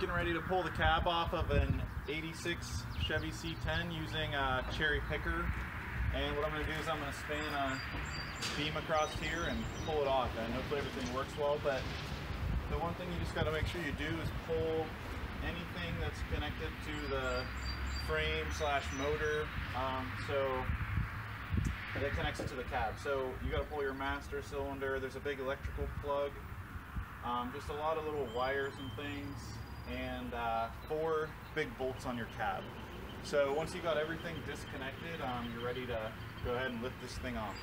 getting ready to pull the cab off of an 86 Chevy C10 using a cherry picker. And what I'm gonna do is I'm gonna span a beam across here and pull it off. And hopefully everything works well, but the one thing you just gotta make sure you do is pull anything that's connected to the frame slash motor. Um, so that connects it to the cab. So you gotta pull your master cylinder. There's a big electrical plug. Um, just a lot of little wires and things and uh, four big bolts on your cab. So once you got everything disconnected, um, you're ready to go ahead and lift this thing off.